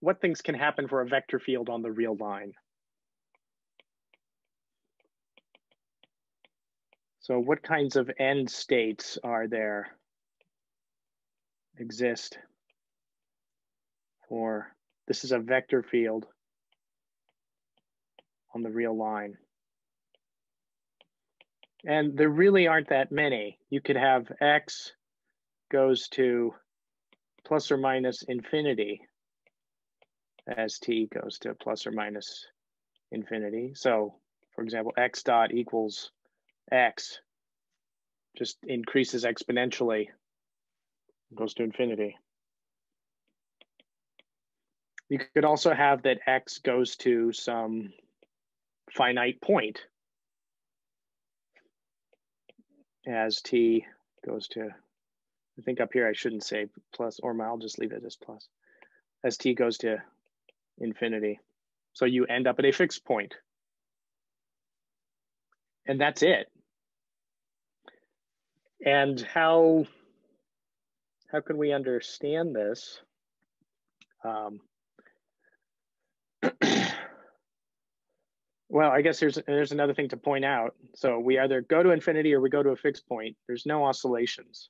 what things can happen for a vector field on the real line. So what kinds of end states are there exist for, this is a vector field on the real line. And there really aren't that many. You could have x goes to plus or minus infinity as t goes to plus or minus infinity. So for example, x dot equals x just increases exponentially, goes to infinity. You could also have that x goes to some finite point as t goes to, I think up here I shouldn't say plus or I'll just leave it as plus, as t goes to infinity. So you end up at a fixed point. And that's it. And how, how can we understand this? Um, well, I guess there's there's another thing to point out. So we either go to infinity or we go to a fixed point. There's no oscillations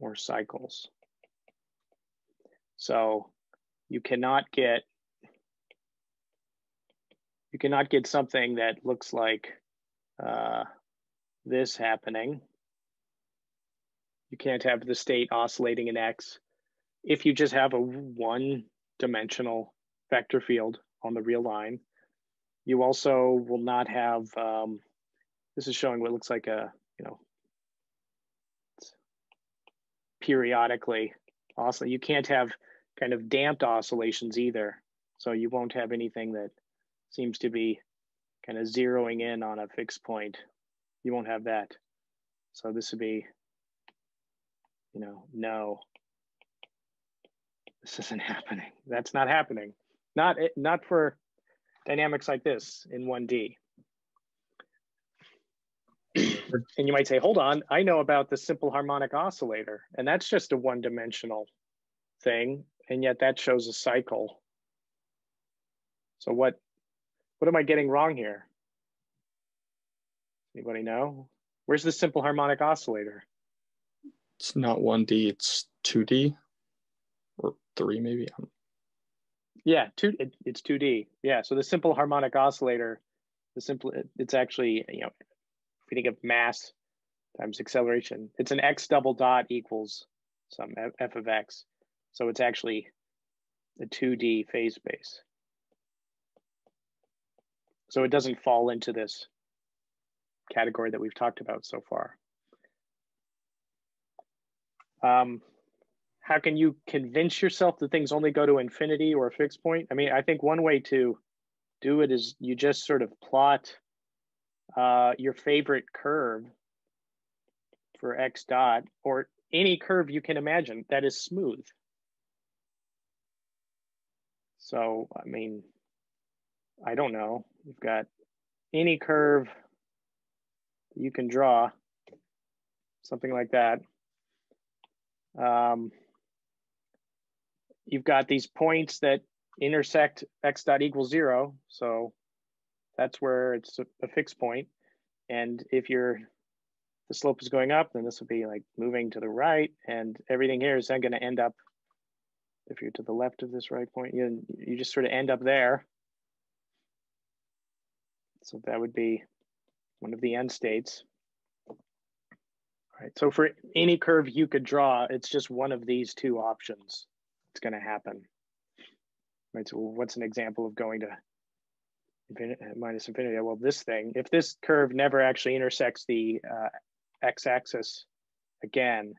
or cycles. So you cannot get you cannot get something that looks like uh, this happening. You can't have the state oscillating in X if you just have a one dimensional vector field on the real line. You also will not have, um, this is showing what looks like a, you know, periodically oscillate. You can't have kind of damped oscillations either. So you won't have anything that seems to be kind of zeroing in on a fixed point. You won't have that. So this would be, you know, no, this isn't happening. That's not happening. Not, eh, not for dynamics like this in 1D. And you might say, hold on, I know about the simple harmonic oscillator, and that's just a one dimensional thing and yet that shows a cycle. So what, what am I getting wrong here? Anybody know? Where's the simple harmonic oscillator? It's not 1D, it's 2D or 3 maybe. Yeah, two, it, it's 2D. Yeah, so the simple harmonic oscillator, the simple, it's actually, you know, think of mass times acceleration, it's an x double dot equals some f of x. So it's actually a 2D phase space. So it doesn't fall into this category that we've talked about so far. Um, how can you convince yourself that things only go to infinity or a fixed point? I mean, I think one way to do it is you just sort of plot uh, your favorite curve for x dot or any curve you can imagine that is smooth. So, I mean, I don't know. You've got any curve you can draw, something like that. Um, you've got these points that intersect x dot equals zero. So that's where it's a, fixed point. And if you're the slope is going up, then this will be like moving to the right, and everything here is then going to end up if you're to the left of this right point, you, you just sort of end up there. So that would be one of the end states. All right, so for any curve you could draw, it's just one of these two options. It's gonna happen. Right, so what's an example of going to infinity, minus infinity? Well, this thing, if this curve never actually intersects the uh, x-axis again,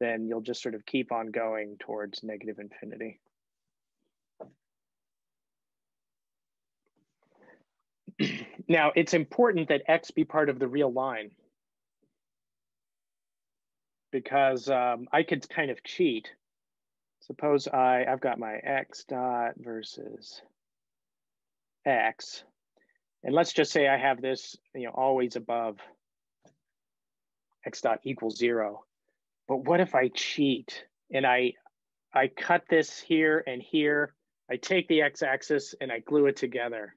then you'll just sort of keep on going towards negative infinity. now, it's important that x be part of the real line because um, I could kind of cheat. Suppose I, I've got my x dot versus x. And let's just say I have this, you know, always above x dot equals zero. But what if I cheat and I I cut this here and here. I take the x-axis and I glue it together.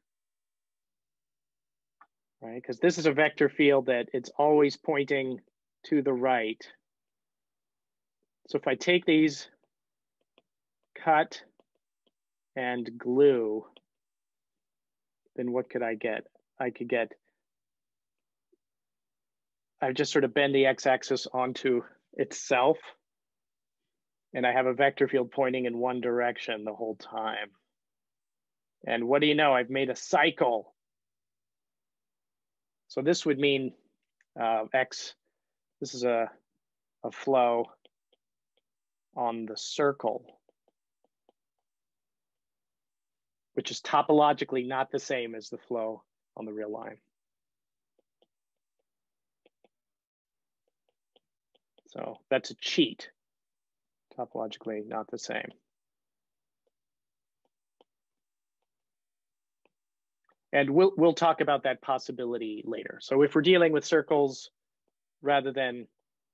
Right, because this is a vector field that it's always pointing to the right. So if I take these, cut, and glue, then what could I get? I could get, I just sort of bend the x-axis onto itself and I have a vector field pointing in one direction the whole time. And what do you know? I've made a cycle. So this would mean uh, X, this is a, a flow on the circle, which is topologically not the same as the flow on the real line. So that's a cheat topologically not the same. And we'll, we'll talk about that possibility later. So if we're dealing with circles rather than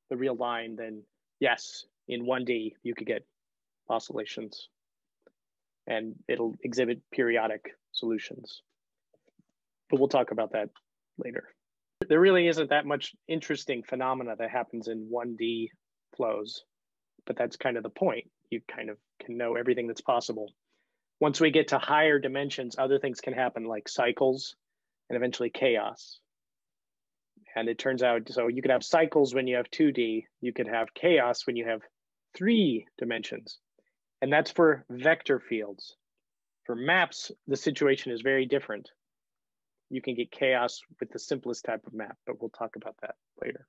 the real line, then yes, in 1D, you could get oscillations and it'll exhibit periodic solutions. But we'll talk about that later. There really isn't that much interesting phenomena that happens in 1D flows but that's kind of the point. You kind of can know everything that's possible. Once we get to higher dimensions, other things can happen like cycles and eventually chaos. And it turns out, so you could have cycles when you have 2D, you could have chaos when you have three dimensions. And that's for vector fields. For maps, the situation is very different. You can get chaos with the simplest type of map, but we'll talk about that later.